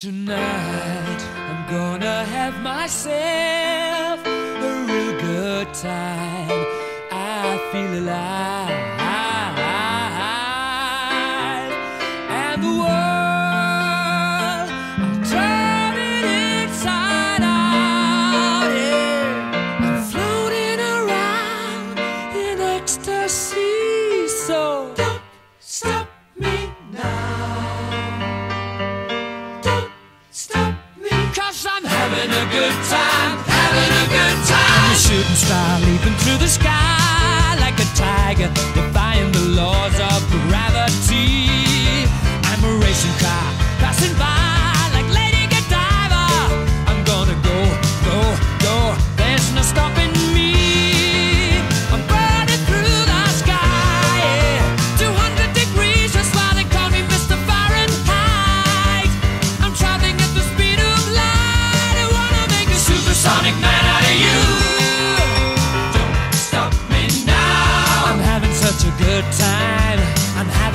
Tonight I'm gonna have myself a real good time. I feel alive. And the world, I'm turning inside out. Yeah. I'm floating around in ecstasy. So having a good time, having a good time. I'm a shooting star leaping through the sky like a tiger,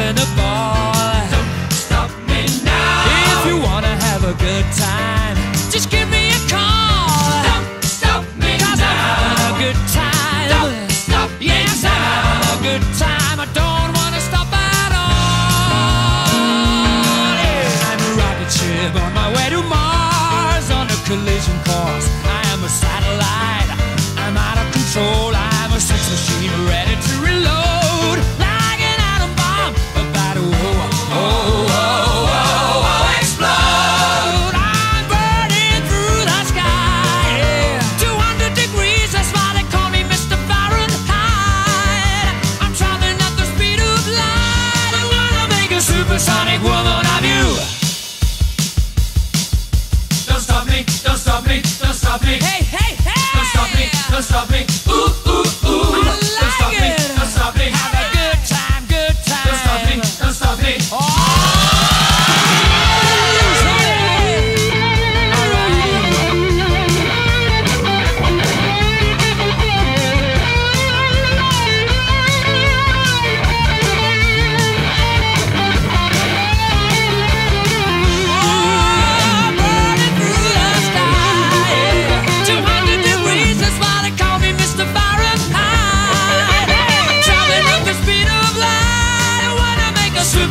having a ball. Don't stop me now. If you wanna have a good time, just give me a call. Don't stop me Cause now. I'm having a good time. Don't stop me yes, now. I'm having a good time. I don't wanna stop at all. Yeah. I'm a rocket ship on my way to Mars on a collision course. I am a satellite. I'm out of control. I'm a sex machine ready to don't. Hey, hey,